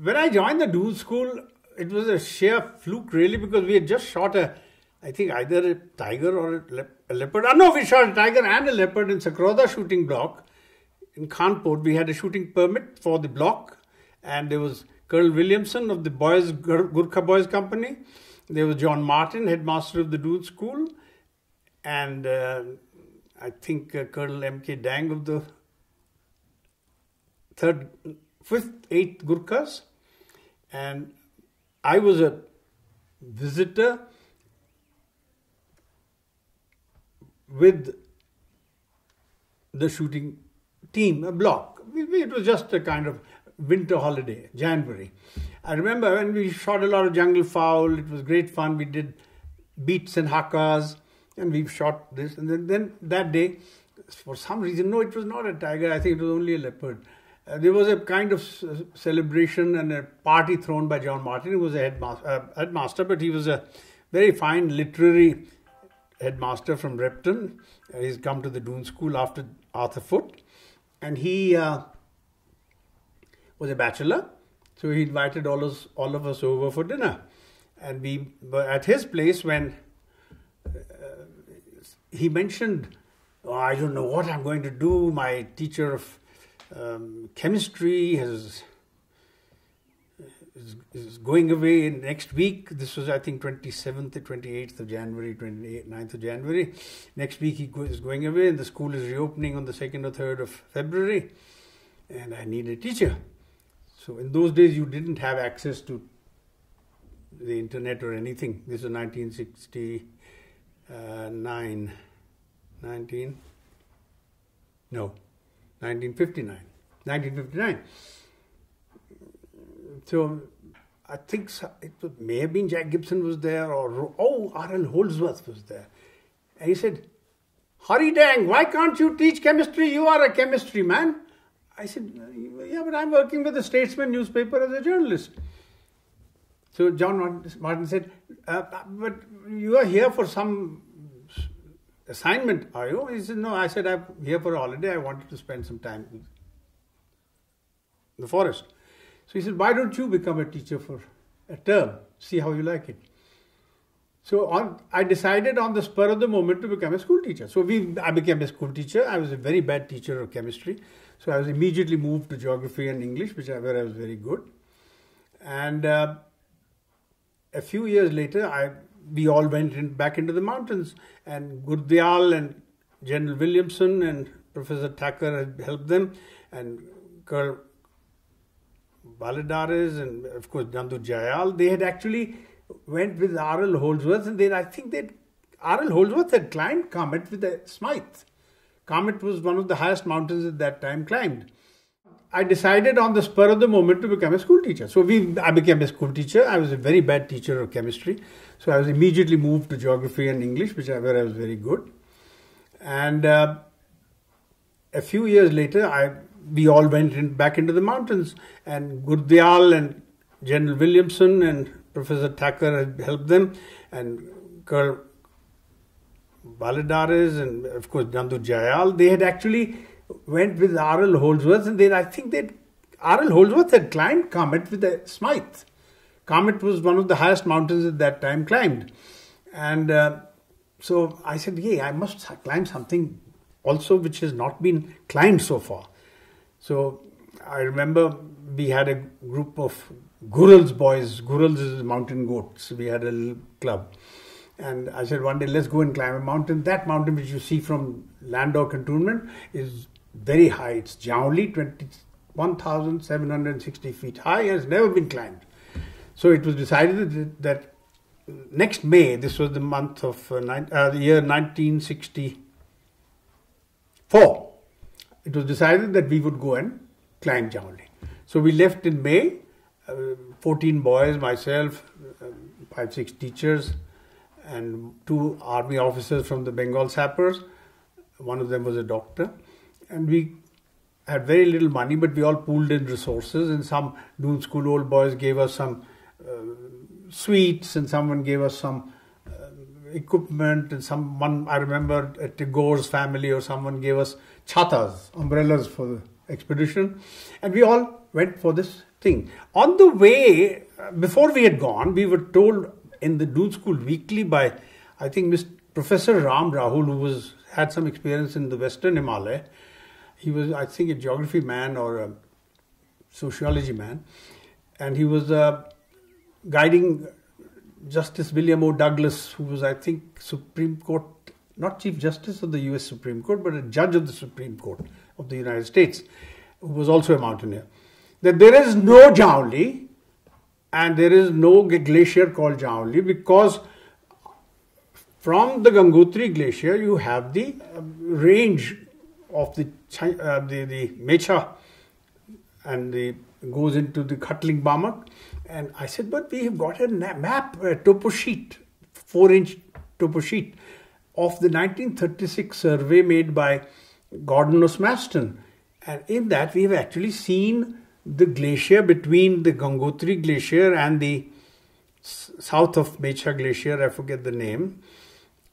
when I joined the Doon School, it was a sheer fluke, really, because we had just shot a, I think either a tiger or a, lep- a leopard. Oh, no, we shot a tiger and a leopard in Sakroda shooting block in Kanpur. We had a shooting permit for the block, and there was Colonel Williamson of the Boys Gurkha Boys Company. There was John Martin, headmaster of the Doon School, and uh, I think uh, Colonel M.K. Dang of the third, fifth, eighth Gurkhas, and I was a visitor with the shooting team, a block. It was just a kind of winter holiday, January. I remember when we shot a lot of jungle fowl, it was great fun. We did beats and hakas, and we shot this. And then, then that day, for some reason, no, it was not a tiger, I think it was only a leopard. Uh, there was a kind of celebration and a party thrown by John Martin, who was a headmaster, uh, headmaster but he was a very fine literary headmaster from Repton. Uh, he's come to the Doon School after Arthur Foote. And he uh, was a bachelor, so he invited all, us, all of us over for dinner. And we were at his place when uh, he mentioned, oh, I don't know what I'm going to do. My teacher of um, chemistry has is, is, going away next week. This was, I think, 27th, or 28th of January, 29th of January. Next week he go, is going away, and the school is reopening on the 2nd or 3rd of February. And I need a teacher. So in those days, you didn't have access to the internet or anything. This was 1969. 19. No, 1959. 1959. So I think it may have been Jack Gibson was there or oh R.L. Holdsworth was there. And he said, Hari Dang, why can't you teach chemistry? You are a chemistry man. I said, yeah, but I'm working with the Statesman newspaper as a journalist. So John Martin said, uh, but you are here for some assignment, are you? He said, no. I said, I'm here for a holiday. I wanted to spend some time in the forest. So he said, why don't you become a teacher for a term? See how you like it. So on, I decided on the spur of the moment to become a school teacher. So we, I became a school teacher. I was a very bad teacher of chemistry. So I was immediately moved to geography and English, which I, where I was very good. And uh, a few years later, I we all went in, back into the mountains, and Gurdyal and General Williamson and Professor Thacker had helped them, and Colonel Baladares and of course Nandu Jayal. They had actually went with R.L. Holdsworth, and then I think that R.L. Holdsworth had climbed Kamet with a Smythe. Kamet was one of the highest mountains at that time climbed. I decided on the spur of the moment to become a school teacher. So we, I became a school teacher. I was a very bad teacher of chemistry. So I was immediately moved to geography and English, which I, where I was very good. And uh, a few years later, I we all went in, back into the mountains, and Gurdyal and General Williamson and Professor Thacker had helped them, and Colonel Baladares and of course Nandu Jayal. They had actually went with R.L. Holdsworth, and then I think that R.L. Holdsworth had climbed Kamet with a Smythe. Kamet was one of the highest mountains at that time climbed. And uh, so I said, hey, I must climb something also which has not been climbed so far. So I remember we had a group of Gurals boys. Gurals is mountain goats. We had a club. And I said, one day, let's go and climb a mountain. That mountain, which you see from Landour Cantonment, is very high. It's Jaonli, 21,760 feet high, and it's never been climbed. So it was decided that, next May, this was the month of uh, uh, the year 1964, it was decided that we would go and climb Jaonli. So we left in May, uh, 14 boys, myself, uh, five, six teachers, and two army officers from the Bengal sappers. One of them was a doctor. And we had very little money, but we all pooled in resources. And some Doon School old boys gave us some uh, sweets, and someone gave us some uh, equipment, and someone I remember at Tagore's family or someone gave us chatas, umbrellas for the expedition, and we all went for this thing. On the way, uh, before we had gone, we were told in the Doon School Weekly by, I think, Mr. Professor Ram Rahul, who was had some experience in the Western Himalaya. He was, I think, a geography man or a sociology man, and he was uh, guiding Justice William O. Douglas, who was, I think, Supreme Court, not Chief Justice of the U.S. Supreme Court, but a judge of the Supreme Court of the United States, who was also a mountaineer. That there is no Jaonli and there is no glacier called Jaonli because from the Gangotri Glacier you have the uh, range of the uh, the, the Mecha and the goes into the Khatling Bamak and I said but we have got a map a topo sheet 4 inch topo sheet of the 1936 survey made by Gordon Osmaston and in that we have actually seen the glacier between the Gangotri Glacier and the south of Mecha Glacier, I forget the name,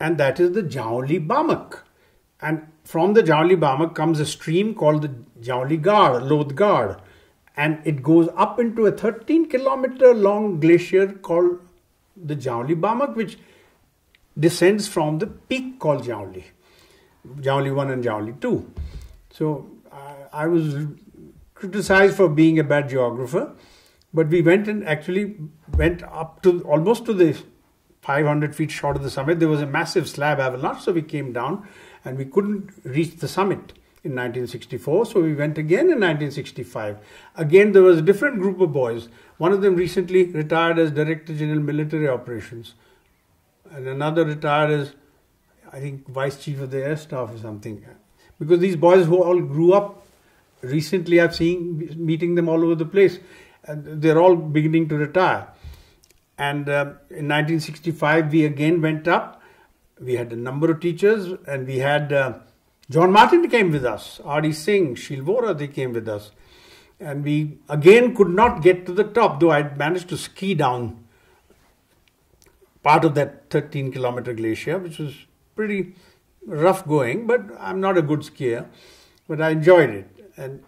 and that is the Jaonli Bamak. And from the Jaonli Bamak comes a stream called the Jaonli Gar, Lodh Gad, and it goes up into a 13 kilometer long glacier called the Jaonli Bamak, which descends from the peak called Jaonli, Jaonli 1 and Jaonli 2. So I was criticized for being a bad geographer, but we went and actually went up to almost to the 500 feet short of the summit. There was a massive slab avalanche, so we came down and we couldn't reach the summit in 1964. So we went again in 1965. Again, there was a different group of boys. One of them recently retired as Director General Military Operations, and another retired as, I think, Vice Chief of the Air Staff or something. Because these boys who all grew up recently I've seen meeting them all over the place. And they're all beginning to retire. And uh, in 1965, we again went up. We had a number of teachers, and we had uh, John Martin came with us, R.D. Singh, Shilvora, they came with us. And we again could not get to the top, though I managed to ski down part of that 13 kilometer glacier, which was pretty rough going, but I'm not a good skier, but I enjoyed it and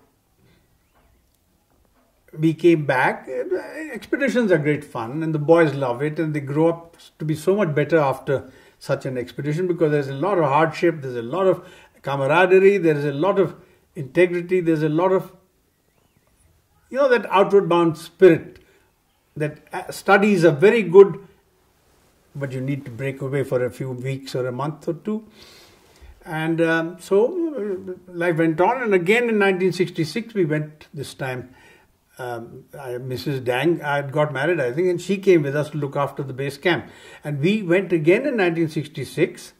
we came back. Expeditions are great fun, and the boys love it, and they grow up to be so much better after such an expedition because there's a lot of hardship, there's a lot of camaraderie, there is a lot of integrity, there's a lot of, you know, that outward bound spirit. That uh, studies are very good, but you need to break away for a few weeks or a month or two. And um, so life went on. And again in 1966, we went this time. Um, I, Mrs. Dang, I had got married, I think, and she came with us to look after the base camp. And we went again in 1966,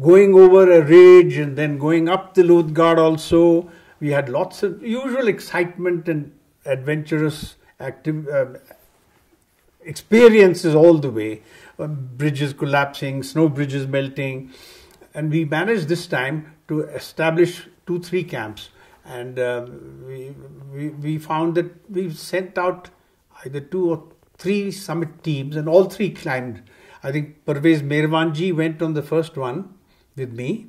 going over a ridge and then going up the Lodh also. We had lots of usual excitement and adventurous active, uh, experiences all the way. Uh, bridges collapsing, snow bridges melting. And we managed this time to establish two, three camps. And uh, we, we, we found that we sent out either two or three summit teams, and all three climbed. I think Parvez Mervanji went on the first one with me.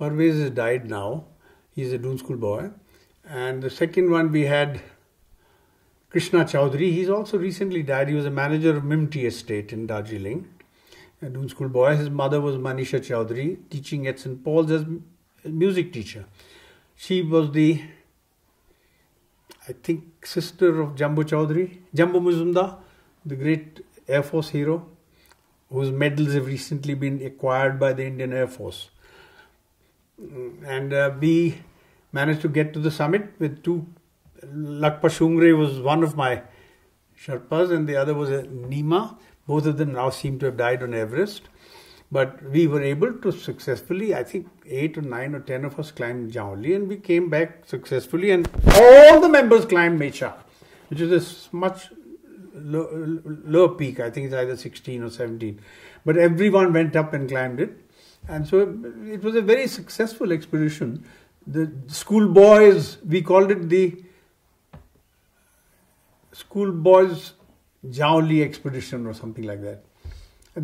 Parvez has died now. He's a Doon School boy. And the second one we had Krishna Chowdhury, he's also recently died. He was a manager of Mimti Estate in Darjeeling. A Doon School boy. His mother was Manisha Chowdhury, teaching at St. Paul's as a music teacher. She was the, I think, sister of Jambu Chowdhury, Jumbo Majumdar, the great Air Force hero, whose medals have recently been acquired by the Indian Air Force. And uh, we managed to get to the summit with two Lakpa Shungre was one of my Sherpas, and the other was a Nima. Both of them now seem to have died on Everest. But we were able to successfully, I think eight or nine or ten of us climbed Jaonli, and we came back successfully, and all the members climbed Mecha, which is a much low, lower peak. I think it's either 16 or 17. But everyone went up and climbed it. And so it was a very successful expedition. The school boys, we called it the schoolboys Jaonli expedition or something like that.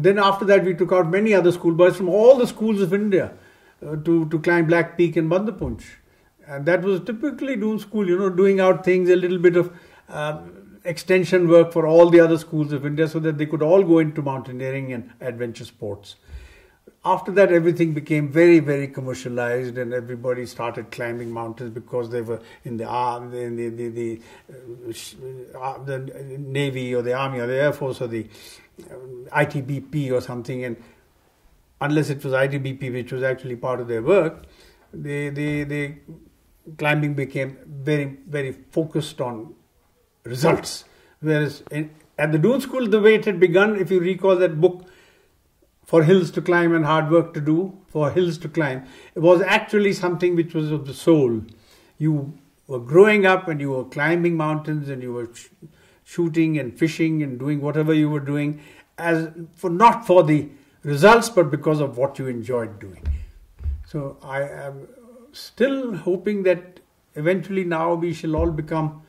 Then after that, we took out many other schoolboys from all the schools of India uh, to, to climb Black Peak and Bandarpunch. And that was typically Doon School, you know, doing out things, a little bit of um, extension work for all the other schools of India so that they could all go into mountaineering and adventure sports. After that, everything became very, very commercialized, and everybody started climbing mountains because they were in the army, in the the, the, uh, the navy or the army or the air force or the Um, ITBP or something, and unless it was ITBP, which was actually part of their work, they the the climbing became very very focused on results. Whereas in, at the Doon School, the way it had begun, if you recall that book for hills to climb and hard work to do, for hills to climb, it was actually something which was of the soul. You were growing up and you were climbing mountains and you were shooting and fishing and doing whatever you were doing as for not for the results but because of what you enjoyed doing. So I am still hoping that eventually now we shall all become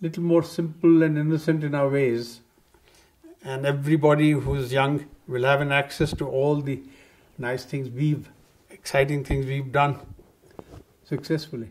a little more simple and innocent in our ways and everybody who's young will have an access to all the nice things we've exciting things we've done successfully